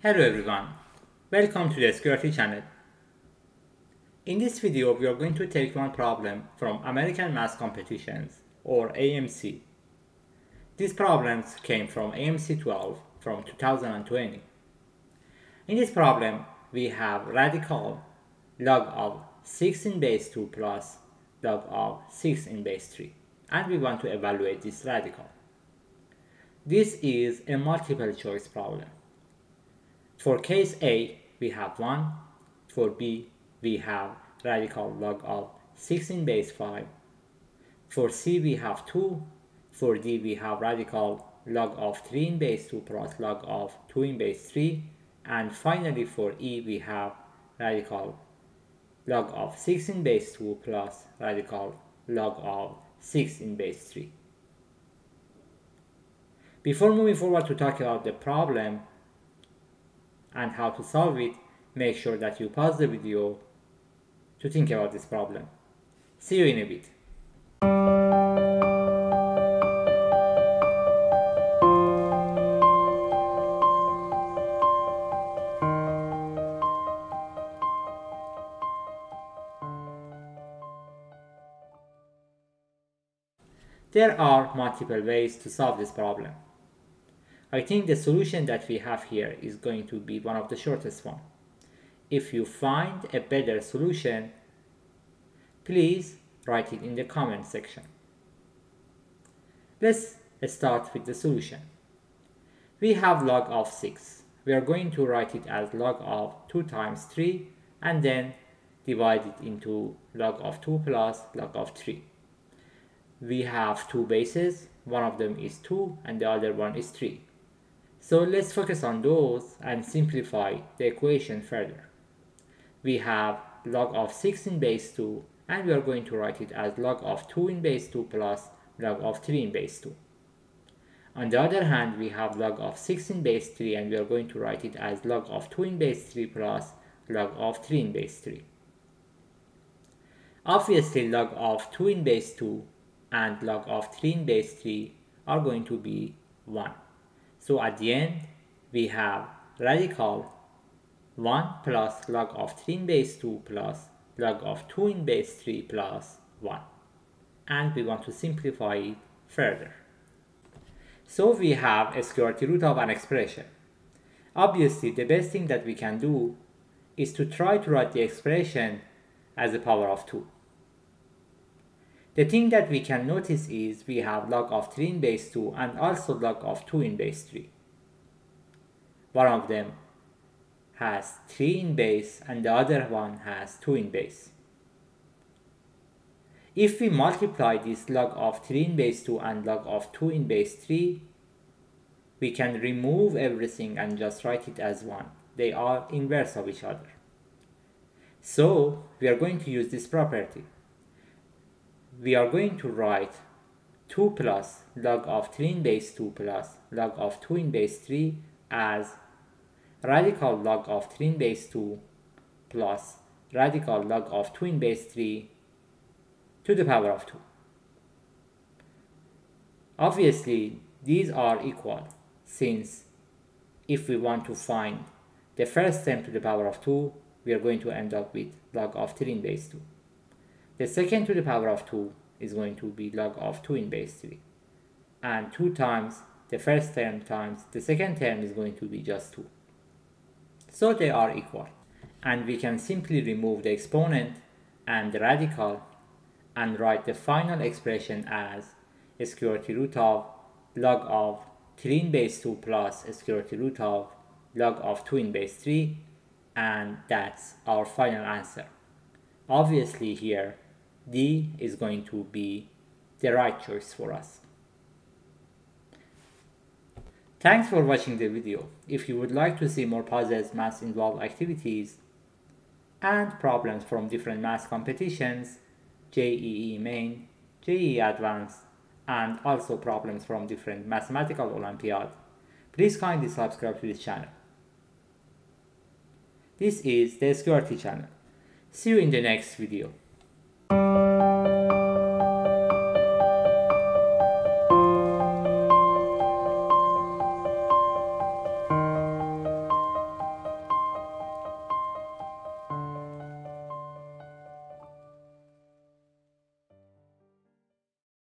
Hello everyone, welcome to the SQRT channel. In this video we are going to take one problem from American Math Competitions or AMC. These problems came from AMC 12 from 2020. In this problem we have radical log of 6 in base 2 plus log of 6 in base 3 and we want to evaluate this radical. This is a multiple choice problem. For case A, we have 1. For B, we have radical log of 16 in base 5. For C, we have 2. For D, we have radical log of 3 in base 2 plus log of 2 in base 3. And finally, for E, we have radical log of 6 in base 2 plus radical log of 6 in base 3. Before moving forward to talk about the problem, and how to solve it, make sure that you pause the video to think about this problem. See you in a bit. There are multiple ways to solve this problem. I think the solution that we have here is going to be one of the shortest one. If you find a better solution, please write it in the comment section. Let's start with the solution. We have log of 6. We are going to write it as log of 2 times 3 and then divide it into log of 2 plus log of 3. We have two bases, one of them is 2 and the other one is 3. So let's focus on those and simplify the equation further. We have log of 6 in base 2 and we are going to write it as log of 2 in base 2 plus log of 3 in base 2. On the other hand, we have log of 6 in base 3 and we are going to write it as log of 2 in base 3 plus log of 3 in base 3. Obviously, log of 2 in base 2 and log of 3 in base 3 are going to be 1. So at the end, we have radical 1 plus log of 3 in base 2 plus log of 2 in base 3 plus 1. And we want to simplify it further. So we have a square root of an expression. Obviously, the best thing that we can do is to try to write the expression as a power of 2. The thing that we can notice is we have log of 3 in base 2 and also log of 2 in base 3. One of them has 3 in base and the other one has 2 in base. If we multiply this log of 3 in base 2 and log of 2 in base 3, we can remove everything and just write it as 1. They are inverse of each other. So we are going to use this property we are going to write 2 plus log of 3 in base 2 plus log of 2 in base 3 as radical log of 3 in base 2 plus radical log of 2 in base 3 to the power of 2. Obviously, these are equal since if we want to find the first term to the power of 2, we are going to end up with log of 3 in base 2. The second to the power of 2 is going to be log of 2 in base 3. And 2 times the first term times the second term is going to be just 2. So they are equal. And we can simply remove the exponent and the radical and write the final expression as square root of log of 3 in base 2 plus square root of log of 2 in base 3 and that's our final answer. Obviously here D is going to be the right choice for us. Thanks for watching the video. If you would like to see more puzzles, math involved activities, and problems from different math competitions, JEE Main, JEE Advanced, and also problems from different mathematical olympiad, please kindly subscribe to this channel. This is the SQRT channel. See you in the next video.